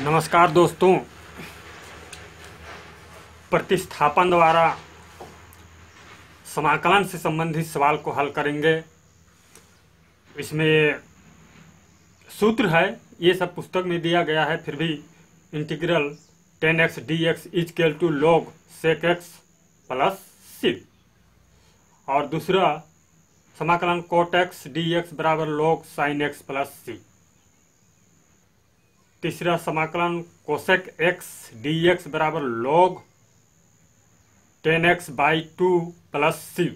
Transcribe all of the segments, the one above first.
नमस्कार दोस्तों। प्रतिस्थापन द्वारा समाकलन से संबंधित सवाल को हल करेंगे। इसमें सूत्र है, ये सब पुस्तक में दिया गया है, फिर भी integral tan x d x is equal to log sec x plus c और दूसरा समाकलन कोट एक्स डी एक्स बराबर log sine x plus c तीसरा समाकलन कोसेक एक्स डी एक्स बराबर log tan x by two plus c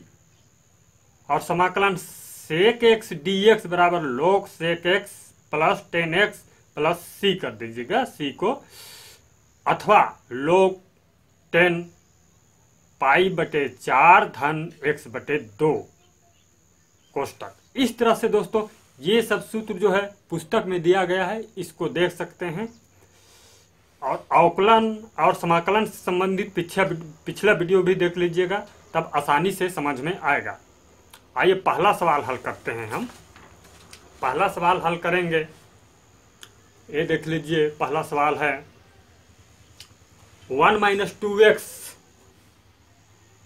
और समाकलन sec x d x बराबर log sec x plus tan x plus c कर दीजिएगा। सी को अथवा लॉग टेन पाई बटे चार धन एक्स बटे दो। कोष्टक। इस तरह से दोस्तों ये सब सूत्र जो है पुस्तक में दिया गया है, इसको देख सकते हैं। और अवकलन और समाकलन से संबंधित पिछला पिछला वीडियो भी देख लीजिएगा, तब आसानी से समझ में आएगा। आइए पहला सवाल हल करते हैं हम। पहला सवाल हल करेंगे। ये देख लीजिए, पहला सवाल है। One minus two x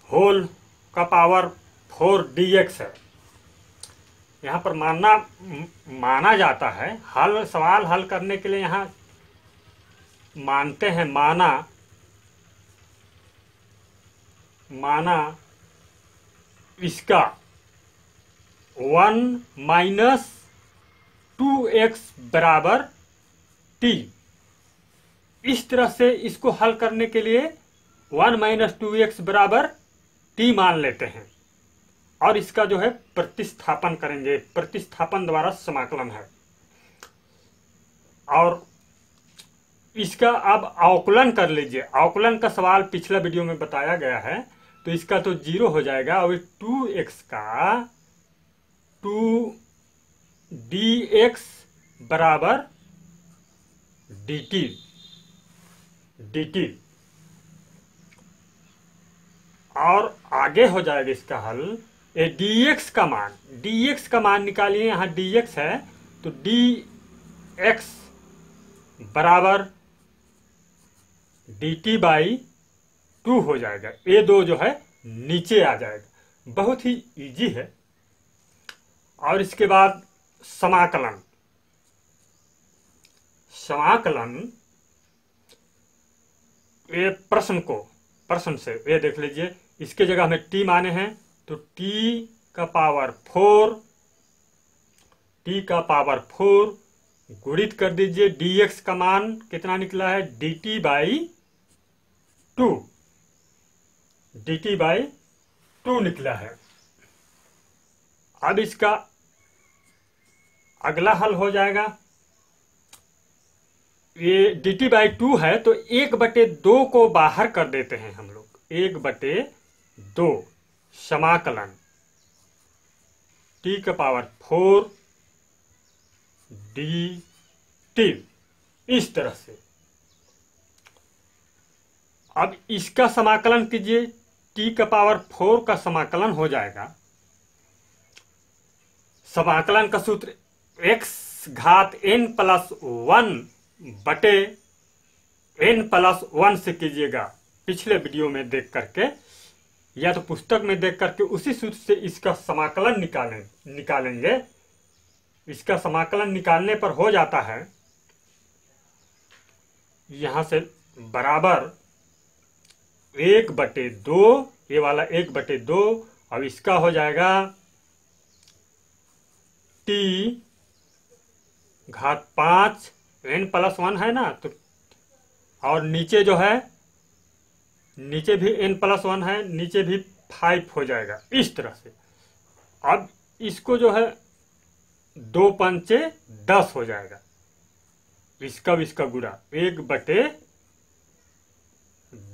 whole का पावर फोर डी एक्स है। यहाँ पर मानना, माना जाता है, हल, सवाल हल करने के लिए यहाँ मानते हैं माना माना इसका वन माइनस टू एक्स बराबर टी। इस तरह से इसको हल करने के लिए वन माइनस टू एक्स बराबर टी मान लेते हैं। और इसका जो है प्रतिस्थापन करेंगे। प्रतिस्थापन द्वारा समाकलन है। और इसका अब अवकलन कर लीजिए। अवकलन का सवाल पिछला वीडियो में बताया गया है तो इसका तो ज़ीरो हो जाएगा। और टू एक्स का टू डी एक्स बराबर डी टी। D t. और आगे हो जाएगा इसका हल। डी एक्स का मान। डी एक्स का मान निकालिए, यहाँ डी एक्स है तो डी एक्स बराबर डी टी बाई टू हो जाएगा। ए दो जो है, नीचे आ जाएगा। बहुत ही इजी है। और इसके बाद समाकलन। समाकलन ये प्रश्न को, प्रश्न से ये देख लीजिए, इसके जगह हमें टी माने हैं तो t का पावर फोर t का पावर फोर गुणित कर दीजिए dx का मान कितना निकला है? dt by two d t by two निकला है। अब इसका अगला हल हो जाएगा। ये डी टी बाई टू है तो एक बटे दो को बाहर कर देते हैं हम लोग। एक बटे दो। समाकलन टी का पावर फोर डी टी, इस तरह से। अब इसका समाकलन कीजिए टी का पावर फोर का समाकलन हो जाएगा। समाकलन का सूत्र एक्स घात एन प्लस वन बटे एन प्लस वन से कीजिएगा। पिछले वीडियो में देख करके या तो पुस्तक में देख करके उसी सूत्र से इसका समाकलन निकालें, निकालेंगे। इसका समाकलन निकालने पर हो जाता है, यहाँ से बराबर एक बटे दो, ये वाला एक बटे दो, अब इसका हो जाएगा टी घात पाँच एन प्लस वन है ना तो और नीचे जो है नीचे भी एन प्लस वन है, नीचे भी फाइव हो जाएगा, इस तरह से। अब इसको जो है, दो पंचे दस हो जाएगा। इसका इसका गुड़ा एक बटे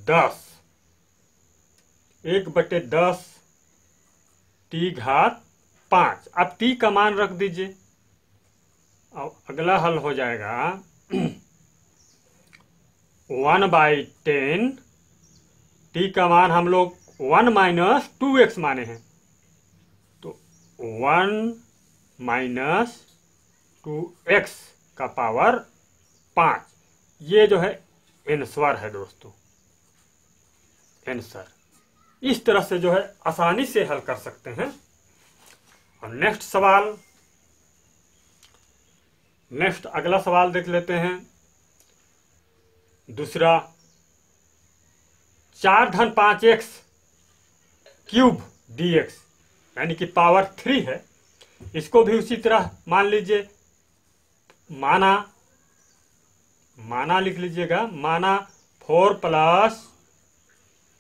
दस। एक बटे दस टी घात पाँच। अब टी का मान रख दीजिए। अब अगला हल हो जाएगा। वन बाई टेन टी का मान हम लोग वन माइनस टू एक्स माने हैं। तो वन माइनस टू एक्स का पावर पाँच। ये जो है एंसर है दोस्तों। एंसर इस तरह से जो है आसानी से हल कर सकते हैं। और नेक्स्ट सवाल। नेक्स्ट अगला सवाल देख लेते हैं। दूसरा चार धन पाँच एक्स क्यूब डी एक्स यानी कि पावर थ्री है। इसको भी उसी तरह मान लीजिए, माना माना लिख लीजिएगा, माना four plus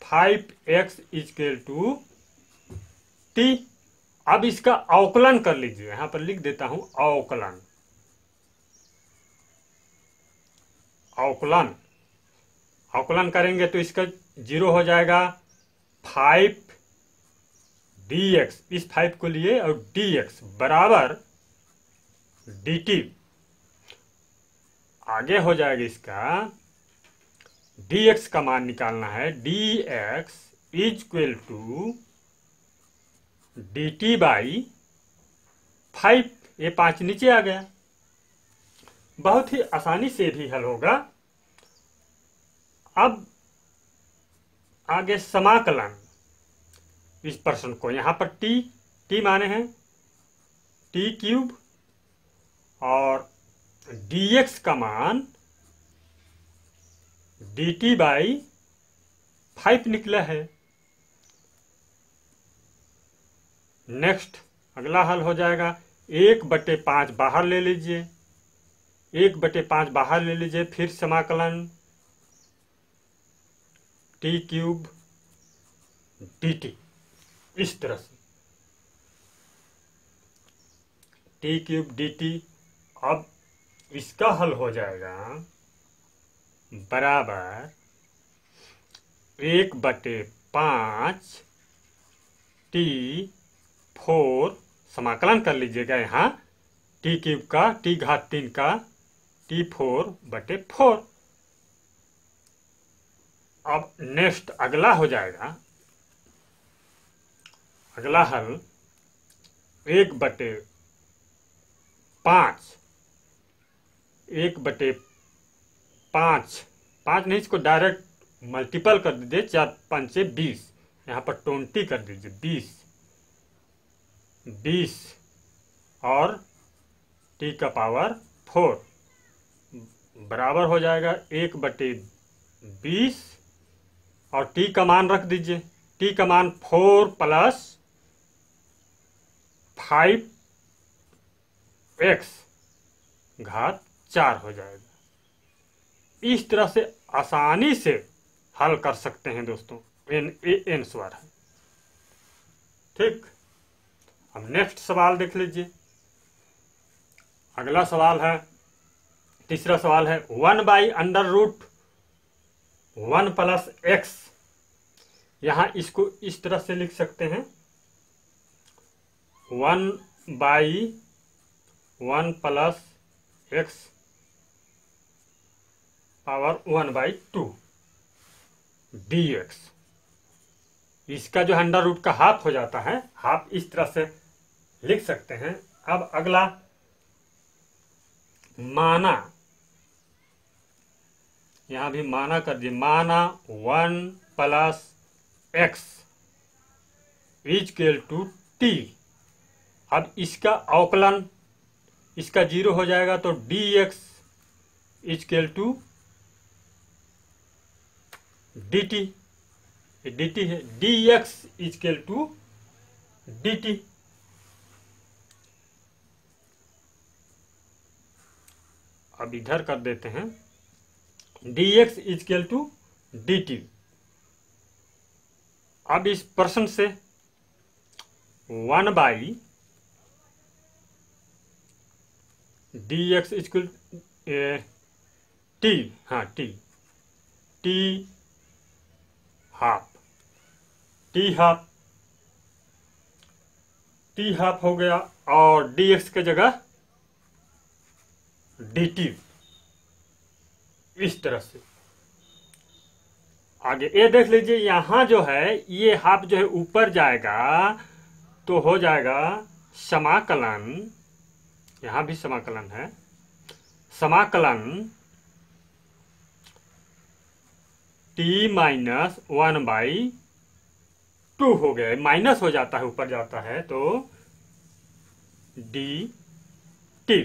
five x is equal to t. अब इसका अवकलन कर लीजिए, यहाँ पर लिख देता हूँ अवकलन। अवकलन। अवकलन करेंगे तो इसका ज़ीरो हो जाएगा फाइव डी एक्स इस फाइव को लिए और डी एक्स बराबर डी टी आगे हो जाएगा इसका। डी एक्स का मान निकालना है। D x is equal to d t by five. ये पाँच नीचे आ गया। बहुत ही आसानी से भी हल होगा। अब आगे समाकलन। इस प्रश्न को यहाँ पर टी टी माने हैं। टी क्यूब और dx का मान dt बाई फाइव निकला है। नेक्स्ट अगला हल हो जाएगा। एक बटे पाँच बाहर ले लीजिए। एक बटे पाँच बाहर ले लीजिए, फिर समाकलन। टी क्यूब डी टी इस तरह से। टी क्यूब डी टी अब इसका हल हो जाएगा बराबर एक बटे पाँच टी फोर समाकलन कर लीजिएगा यहाँ। टी क्यूब का टी घात तीन का टी फोर बटे फोर। अब नेक्स्ट अगला हो जाएगा। अगला हल एक बटे पाँच। एक बटे पाँच। पाँच नहीं, इसको डायरेक्ट मल्टीपल कर दीजिए, चार पंचे बीस। यहाँ पर ट्वेंटी कर दीजिए, बीस। बीस और टी का पावर फोर बराबर हो जाएगा एक बटे बीस और टी का मान रख दीजिए। टी का मान फोर प्लस फाइव एक्स घात चार हो जाएगा। इस तरह से आसानी से हल कर सकते हैं दोस्तों एन ए एन स्वर। है ठीक, अब नेक्स्ट सवाल देख लीजिए। अगला सवाल है, तीसरा सवाल है one by under root one plus x. यहाँ इसको इस तरह से लिख सकते हैं। One by one plus x power one by two d x इसका जो अंडर रूट का हाफ़ हो जाता है, हाफ़ इस तरह से लिख सकते हैं। अब अगला माना। यहाँ भी माना कर दिए। माना one plus x is equal to t. अब इसका अवकलन, इसका ज़ीरो हो जाएगा तो d x is equal to d t d t है। D x is equal to d t अब इधर कर देते हैं। D x is equal to d t अब इस प्रश्न से one by d x is equal t हाँ t t half t half t half हो गया और डी एक्स के जगह डी टी इस तरह से। आगे, ये देख लीजिए, यहाँ जो है, ये हाफ़ जो है ऊपर जाएगा तो हो जाएगा समाकलन। यहाँ भी समाकलन है। समाकलन t minus one by two हो गया। माइनस हो जाता है, ऊपर जाता है तो डी टी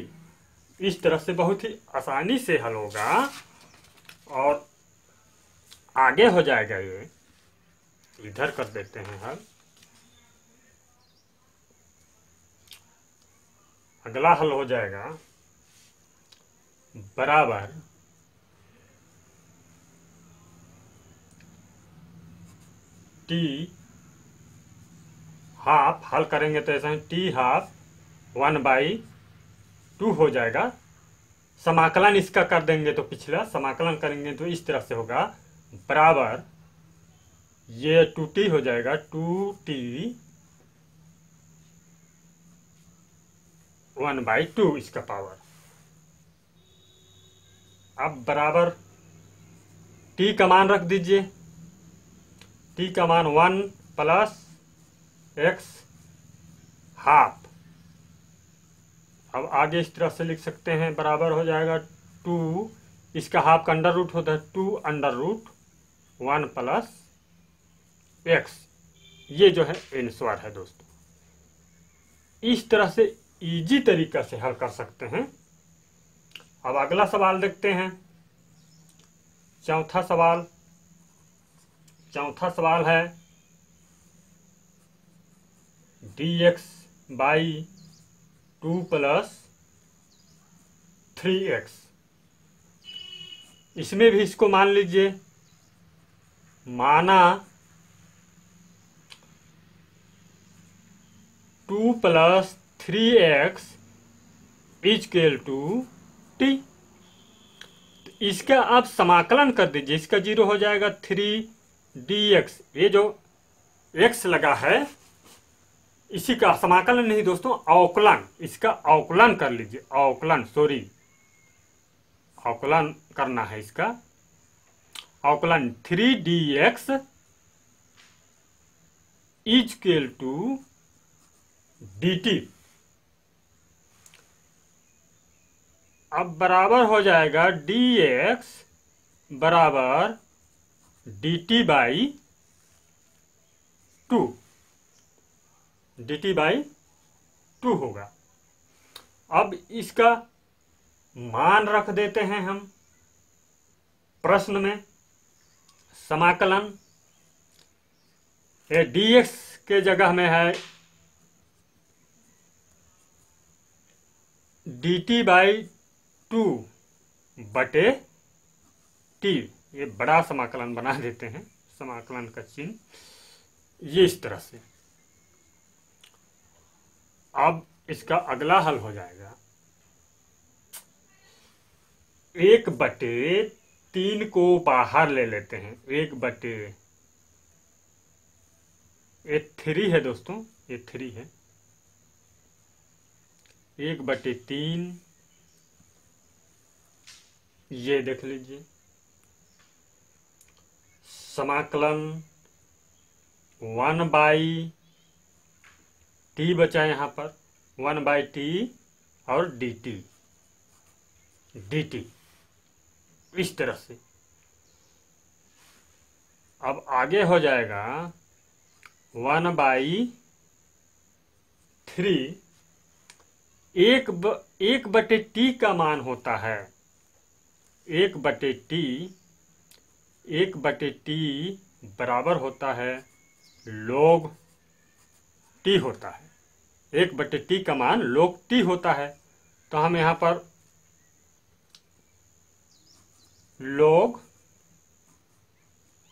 इस तरह से बहुत ही आसानी से हल होगा। और आगे हो जाएगा ये। इधर कर देते हैं हल अगला हल हो जाएगा। बराबर। टी हाफ़ हल करेंगे तो ऐसा t half one by two हो जाएगा। समाकलन इसका कर देंगे तो पिछला, समाकलन करेंगे तो इस तरह से होगा। बराबर, ये टू टी हो जाएगा, two t one by two इसका पावर। अब बराबर, टी का मान रख दीजिए। टी का मान वन प्लस एक्स हाफ़। अब आगे इस तरह से लिख सकते हैं, बराबर हो जाएगा टू। इसका हाफ़ का अंडर रूट होता है, two under root one plus x ये जो है एंसर है दोस्तों। इस तरह से इजी तरीका से हल कर सकते हैं। अब अगला सवाल देखते हैं। चौथा सवाल। चौथा सवाल है d x by two plus three x. इसमें भी इसको मान लीजिए। माना two plus three x is equal two t. इसका आप समाकलन कर दीजिए, इसका ज़ीरो हो जाएगा थ्री डी एक्स। ये जो एक्स लगा है इसी का समाकलन नहीं दोस्तों, अवकलन। इसका अवकलन कर लीजिए। अवकलन सॉरी अवकलन करना है इसका। अवकलन three d x is is equal two d t अब बराबर हो जाएगा डी एक्स बराबर d t by two d t by two होगा। अब इसका मान रख देते हैं हम प्रश्न में। समाकलन ये डी एक्स के जगह में है। डी टी बाई टू बटे टी ये बड़ा समाकलन बना देते हैं। समाकलन का चिन्ह ये इस तरह से। अब इसका अगला हल हो जाएगा। एक बटे तीन को बाहर ले लेते हैं। एक बटे ये थ्री है दोस्तों, ये थ्री है। एक बटे तीन, ये देख लीजिए। समाकलन वन बाई टी बचा यहाँ पर। वन बाई टी और डी टी। D t. इस तरह से। अब आगे हो जाएगा। One by three. एक ब, एक बटे टी का मान होता है। एक बटे टी एक बटे टी बराबर होता है। लोग टी होता है। एक बटे टी का मान लोग टी होता है तो हम यहाँ पर लोग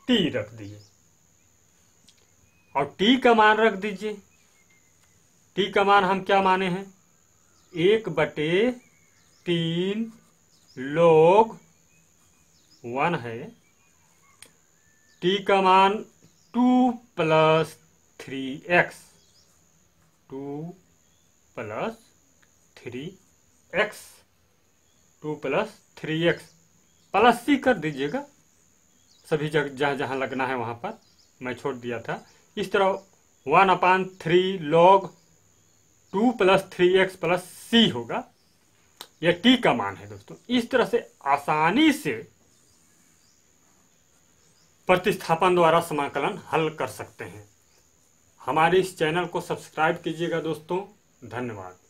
टी रख दिए। और टी का मान रख दीजिए। टी का मान हम क्या माने हैं? एक बटे तीन लोग वन है। टी का मान two plus three x two plus three x. Two plus three x. Plus c कर दीजिएगा। सभी जगह, जहाँ जहाँ लगना है वहाँ पर। मैं छोड़ दिया था। इस तरह one upon three log two plus three x plus c होगा। यह टी का मान है दोस्तों। इस तरह से आसानी से प्रतिस्थापन द्वारा समाकलन हल कर सकते हैं। हमारे इस चैनल को सब्सक्राइब कीजिएगा दोस्तों। धन्यवाद।